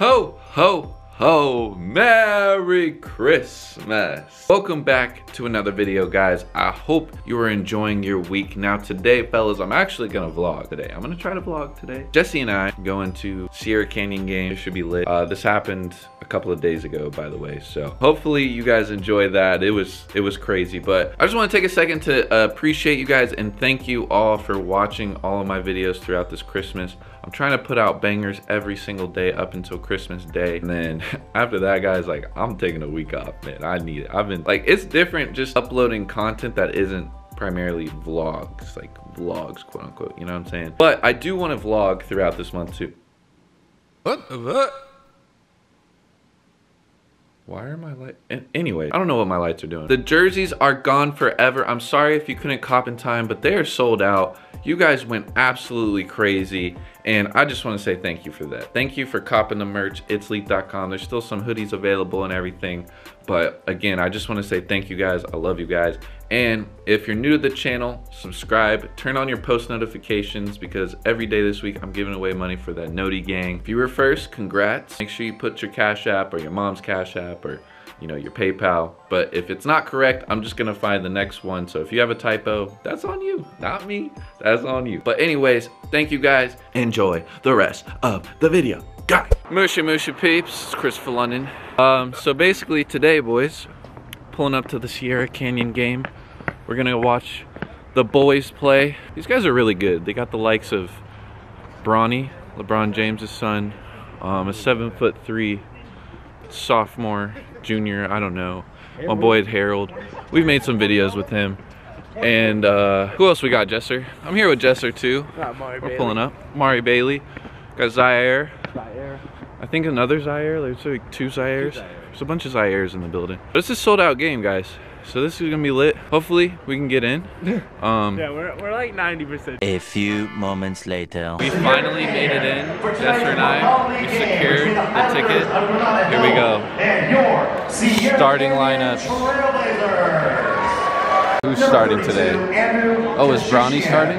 Ho, ho, ho, Merry Christmas. Welcome back to another video, guys. I hope you are enjoying your week. Now today, fellas, I'm actually gonna vlog today. I'm gonna try to vlog today. Jesser and I going to Sierra Canyon game. It should be lit. Uh, this happened a couple of days ago, by the way. So hopefully you guys enjoy that. It was, it was crazy, but I just wanna take a second to uh, appreciate you guys and thank you all for watching all of my videos throughout this Christmas. I'm trying to put out bangers every single day up until Christmas Day. And then after that, guys, like I'm taking a week off, man. I need it. I've been like, it's different just uploading content that isn't primarily vlogs, like vlogs, quote unquote, you know what I'm saying? But I do want to vlog throughout this month too. What? What? Why are my lights? Anyway, I don't know what my lights are doing. The jerseys are gone forever. I'm sorry if you couldn't cop in time, but they are sold out. You guys went absolutely crazy. And I just want to say thank you for that. Thank you for copping the merch, itsleet.com. There's still some hoodies available and everything. But again, I just want to say thank you guys. I love you guys. And if you're new to the channel, subscribe, turn on your post notifications because every day this week I'm giving away money for that Noti gang. If you were first, congrats. Make sure you put your Cash App or your mom's Cash App or you know, your PayPal. But if it's not correct, I'm just gonna find the next one. So if you have a typo, that's on you, not me. That's on you. But anyways, thank you guys. Enjoy the rest of the video. Guy. Musha Musha peeps, it's Kristopher London. Um, so basically today, boys, pulling up to the Sierra Canyon game. We're gonna watch the boys play. These guys are really good. They got the likes of Bronny, LeBron James' son, um, a seven foot three sophomore, junior, I don't know. My boy Harold. We've made some videos with him. And uh, who else we got, Jesser? I'm here with Jesser too. We're Bailey. pulling up. Amari Bailey. Got Zaire. Zaire. I think another Zaire. There's like two Zaires. There's a bunch of Zaires in the building. But it's a sold out game, guys. So this is gonna be lit. Hopefully we can get in. Um, yeah, we're, we're like 90%. A few moments later. We finally made it in, Jesser and I. We secured the ticket. Here we go. Starting lineup. Who's starting today? Oh, is Bronny starting?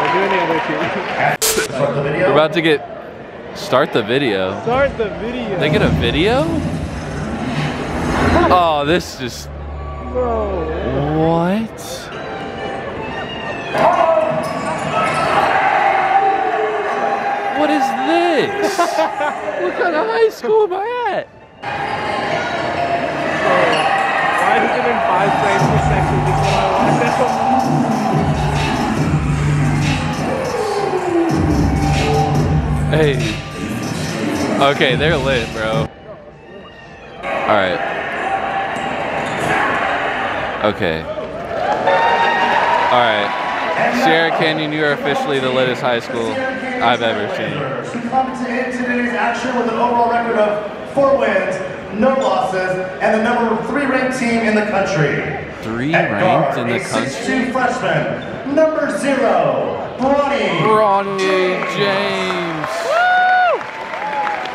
We're doing the other two. We're about to get Start the video. Start the video. They get a video? Oh, this just. Bro. What? What is this? what kind of high school am I at? Why is it in five frames per second? Is what I want. Hey. Okay, they're lit, bro. Alright. Okay. All right. Sierra Canyon, you are officially the latest high school I've ever seen. Come to end today's action with an overall record of four wins, no losses, and the number three ranked team in the country. Three At ranked guard, in the country? 6'2 freshman, number zero, Bronny. Bronny James. Woo!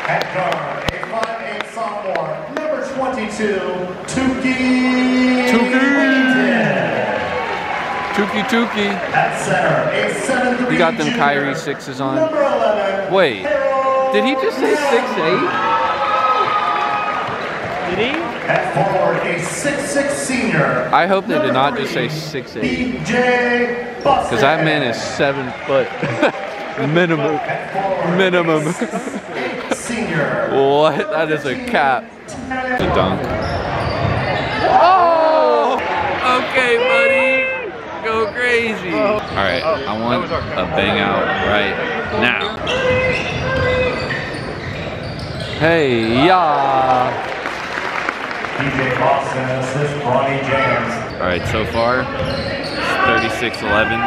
At guard, a 5'8 sophomore, number 22, Tuki Tuki. At center, a 7 You got them Kyrie sixes on. Wait, did he just say six eight? Did he? At forward, a six-six senior. I hope they did not just say six eight. Because that man is seven foot. Minimum. Minimum. Senior. what? That is a cap. A dunk. Oh! Okay, buddy go crazy. All right, I want a bang out right now. Hey, yeah. BJ Boston assist Bronny James. All right, so far, 36-11.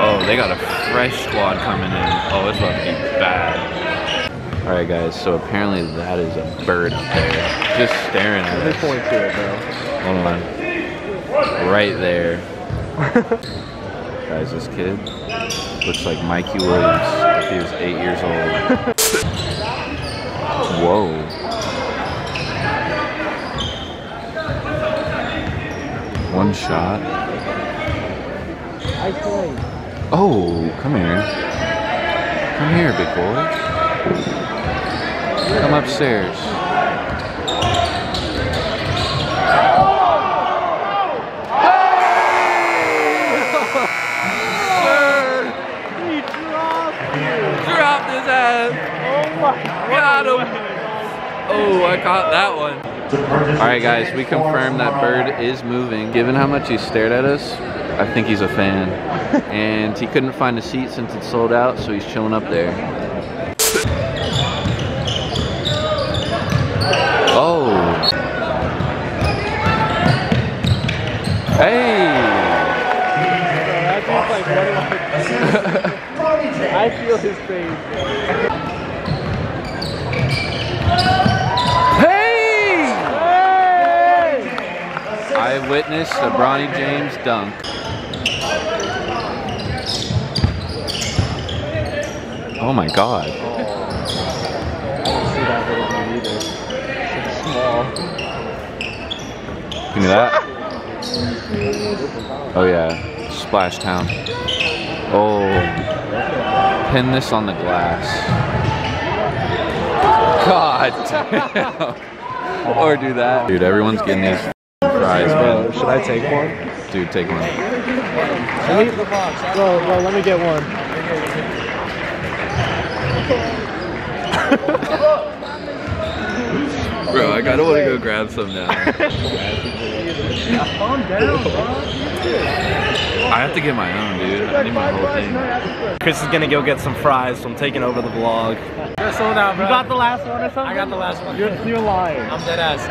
Oh, they got a fresh squad coming in. Oh, it's about to be bad. All right, guys, so apparently that is a bird up there. Just staring at us. point to it, bro. Hold on right there. Guys, this kid looks like Mikey Williams if he was eight years old. Whoa. One shot. Oh, come here. Come here, big boy. Come upstairs. He dropped Dropped his ass. Oh my Got him. Oh, I caught that one. All right, guys, we confirmed that bird is moving. Given how much he stared at us, I think he's a fan. and he couldn't find a seat since it's sold out, so he's chilling up there. Oh. Hey. That dude's like running like I feel his face. Hey! Hey! I witnessed a Bronny James dunk. Oh my god. Give me that. Oh yeah. Splash Town. Oh. Pin this on the glass. God or do that. Dude, everyone's getting these fries, man. Oh, should I take one? Dude, take one. Let me, bro, bro, let me get one. Bro, I gotta wanna go grab some now. Calm down, bro. I have to get my own, dude. I need my whole thing. Chris is gonna go get some fries, so I'm taking over the vlog. You're sold out, bro. You got the last one or something? I got the last one. You're, you're lying. I'm dead ass.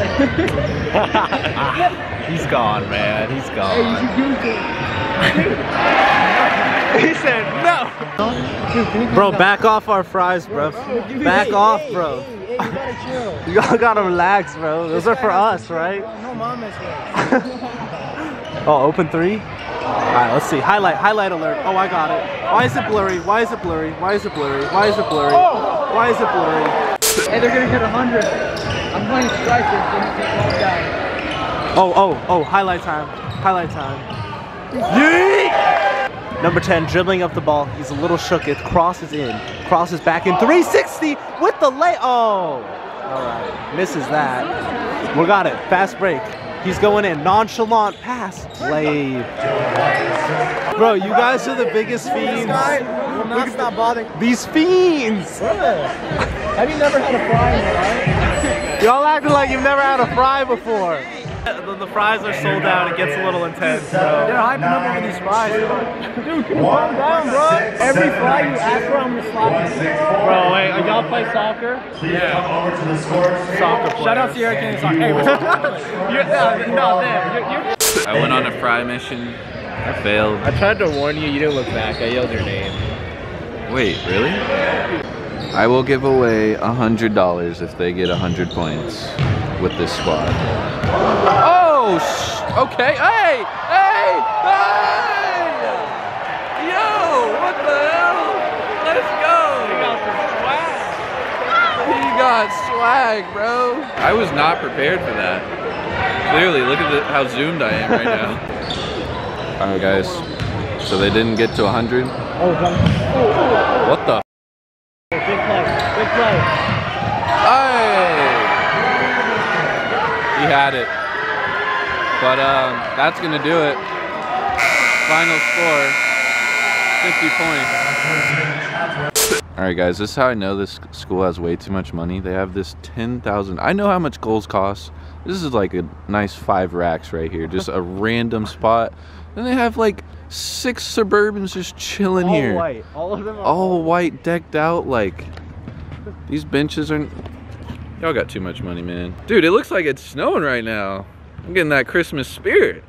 He's gone, man. He's gone. he said no. Bro, back off our fries, bro. Back off, bro. Hey, you gotta chill. You all gotta relax, bro. Those are for us, right? No güey. Oh, open three? Alright, let's see. Highlight, highlight alert. Oh, I got it. Why is it blurry? Why is it blurry? Why is it blurry? Why is it blurry? Why is it blurry? Hey, they're gonna hit 100. I'm playing striker. so you can down. Oh, oh, oh, highlight time. Highlight time. Yeet! Number 10, dribbling up the ball. He's a little shook. It crosses in. Crosses back in. 360 with the lay. Oh! Alright. Misses that. We got it. Fast break. He's going in. Nonchalant pass. Lay. Bro, you guys are the biggest fiends. will not stop bothering. These fiends! Have you never had a fry in your life? Y'all acting like you've never had a fry before. The, the fries are sold out. It gets a little intense. So. They're hyping up over these fries. Dude, calm down, bro. Every fry you ask for, I'm gonna slap you. Bro, wait, are y'all play soccer? Yeah. Over to the score. Soccer Shout out to Sierra Canyon Soccer. Hey, what's up? You're, no, no, there. You're, you're I went on a fry mission. I failed. I tried to warn you, you didn't look back. I yelled your name. Wait, really? I will give away a hundred dollars if they get a hundred points with this squad. Oh, sh- okay. Hey, hey, hey! Yo, what the hell? Let's go. He got swag, bro. I was not prepared for that. Clearly, look at the, how zoomed I am right now. All right, guys. So they didn't get to 100. Oh, John. What the? Big play. Big play. Hey! He had it. But um, that's gonna do it. Final score, 50 points. All right, guys, this is how I know this school has way too much money. They have this 10,000. I know how much goals cost. This is like a nice five racks right here, just a random spot. Then they have like six Suburbans just chilling All here white. All of them are all white decked out like these benches are y'all got too much money man dude it looks like it's snowing right now i'm getting that christmas spirit.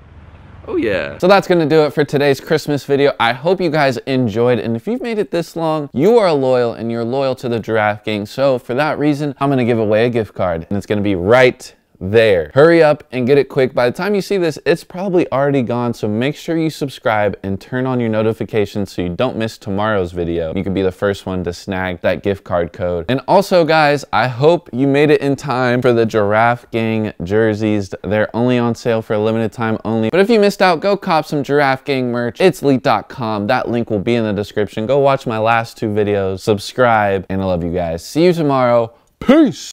Oh yeah. So that's gonna do it for today's christmas video. I hope you guys enjoyed and if you've made it this long you are loyal and you're loyal to the gang so for that reason i'm gonna give away a gift card and it's gonna be right there. Hurry up and get it quick. By the time you see this, it's probably already gone. So make sure you subscribe and turn on your notifications so you don't miss tomorrow's video. You can be the first one to snag that gift card code. And also guys, I hope you made it in time for the Giraffe Gang jerseys. They're only on sale for a limited time only. But if you missed out, go cop some Giraffe Gang merch. It's leet.com. That link will be in the description. Go watch my last two videos, subscribe, and I love you guys. See you tomorrow. Peace!